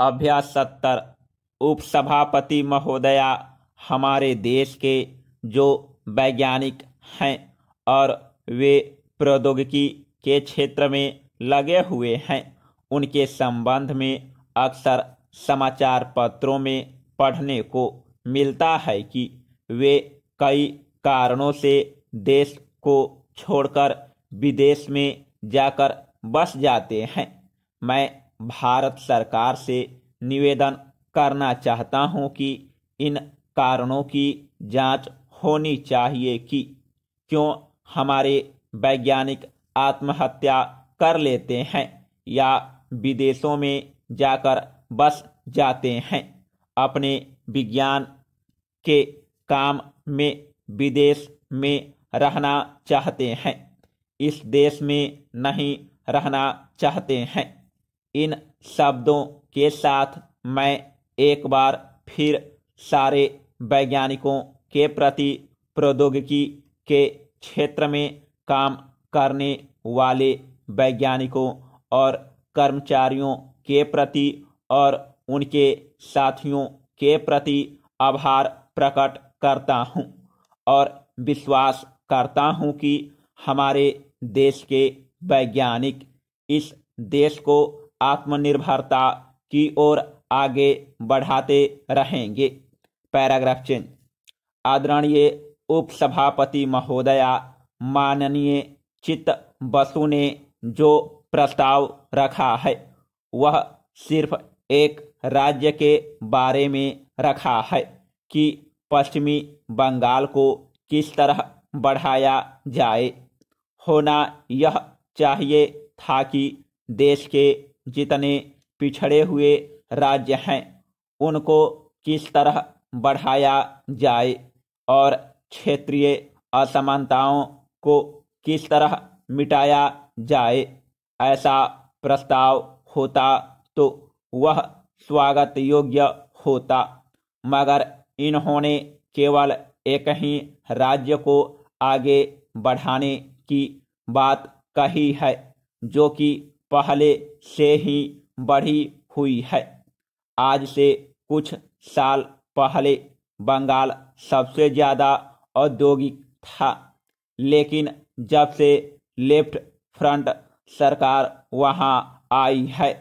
अभ्यास सत्तर उपसभापति महोदया, हमारे देश के जो वैज्ञानिक हैं और वे प्रौद्योगिकी के क्षेत्र में लगे हुए हैं, उनके संबंध में अक्सर समाचार पत्रों में पढ़ने को मिलता है कि वे कई कारणों से देश को छोड़कर विदेश में जाकर बस जाते हैं। मैं भारत सरकार से निवेदन करना चाहता हूँ कि इन कारणों की जाँच होनी चाहिए कि क्यों हमारे वैज्ञानिक आत्महत्या कर लेते हैं या विदेशों में जाकर बस जाते हैं। अपने विज्ञान के काम में विदेश में रहना चाहते हैं। इस देश में नहीं रहना चाहते हैं। इन शब्दों के साथ मैं एक बार फिर सारे वैज्ञानिकों के प्रति प्रौद्योगिकी के क्षेत्र में काम करने वाले वैज्ञानिकों और कर्मचारियों के प्रति और उनके साथियों के प्रति आभार प्रकट करता हूँ और विश्वास करता हूँ कि हमारे देश के वैज्ञानिक इस देश को आत्मनिर्भरता की ओर आगे बढ़ाते रहेंगे। Paragraph change. आदरणीय उपसभापति महोदया, माननीय चित्त बसु ने जो प्रस्ताव रखा है, वह सिर्फ़ एक राज्य के बारे में रखा है कि पश्चिमी बंगाल को किस तरह बढ़ाया जाए। होना यह चाहिए था कि देश के जितने पिछड़े हुए राज्य हैं, उनको किस तरह बढ़ाया जाए और क्षेत्रीय असमानताओं को किस तरह मिटाया जाए, ऐसा प्रस्ताव होता तो वह स्वागत योग्य होता। मगर इन्होंने केवल एक ही राज्य को आगे बढ़ाने की बात कही है, जो कि पहले से ही बढ़ी हुई है। आज से कुछ साल पहले बंगाल सबसे ज़्यादा औद्योगिक था, लेकिन जब से लेफ़्ट फ्रंट सरकार वहाँ आई है,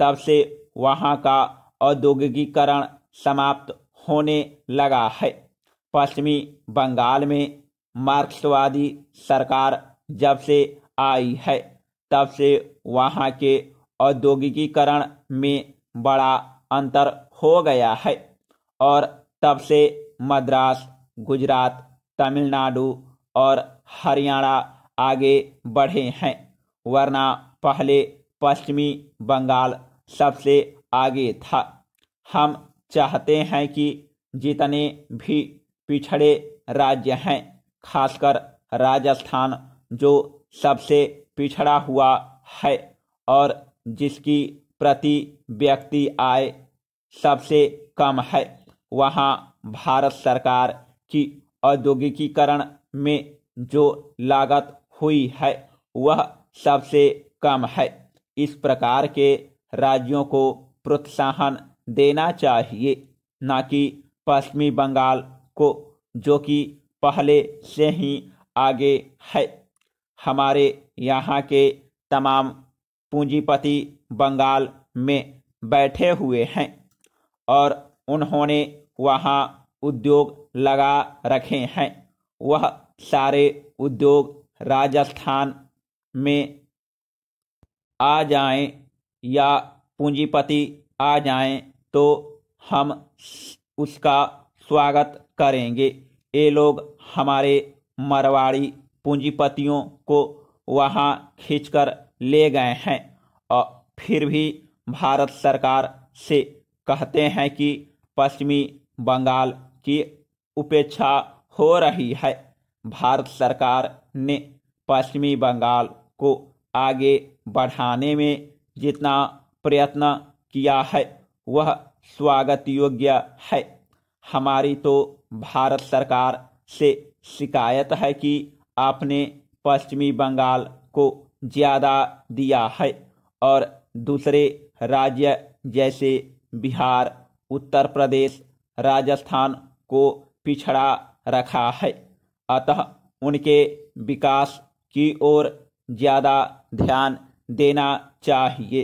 तब से वहाँ का औद्योगिकीकरण समाप्त होने लगा है। पश्चिमी बंगाल में मार्क्सवादी सरकार जब से आई है तब से वहाँ के औद्योगिकीकरण में बड़ा अंतर हो गया है और तब से मद्रास, गुजरात, तमिलनाडु और हरियाणा आगे बढ़े हैं, वरना पहले पश्चिमी बंगाल सबसे आगे था। हम चाहते हैं कि जितने भी पिछड़े राज्य हैं, खासकर राजस्थान, जो सबसे पिछड़ा हुआ है और जिसकी प्रति व्यक्ति आय सबसे कम है। वहाँ भारत सरकार की औद्योगिकीकरण में जो लागत हुई है, वह सबसे कम है। इस प्रकार के राज्यों को प्रोत्साहन देना चाहिए, न कि पश्चिमी बंगाल को, जो कि पहले से ही आगे है। हमारे यहाँ के तमाम पूंजीपति बंगाल में बैठे हुए हैं और उन्होंने वहाँ उद्योग लगा रखे हैं। वह सारे उद्योग राजस्थान में आ जाएँ या पूंजीपति आ जाएँ तो हम उसका स्वागत करेंगे। ये लोग हमारे मरवाड़ी पूंजीपतियों को वहाँ खींचकर ले गए हैं। और फिर भी भारत सरकार से कहते हैं कि पश्चिमी बंगाल की उपेक्षा हो रही है। भारत सरकार ने पश्चिमी बंगाल को आगे बढ़ाने में जितना प्रयत्न किया है, वह स्वागत योग्य है। हमारी तो भारत सरकार से शिकायत है कि आपने पश्चिमी बंगाल को ज़्यादा दिया है और दूसरे राज्य जैसे बिहार, उत्तर प्रदेश, राजस्थान को पिछड़ा रखा है। अतः उनके विकास की ओर ज़्यादा ध्यान देना चाहिए।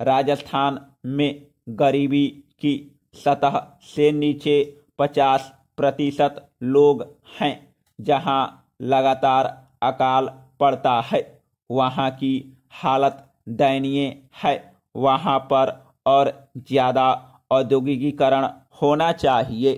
राजस्थान में गरीबी की सतह से नीचे 50 प्रतिशत लोग हैं, जहाँ लगातार अकाल पड़ता है। वहाँ की हालत दयनीय है। वहाँ पर और ज़्यादा औद्योगिकीकरण होना चाहिए।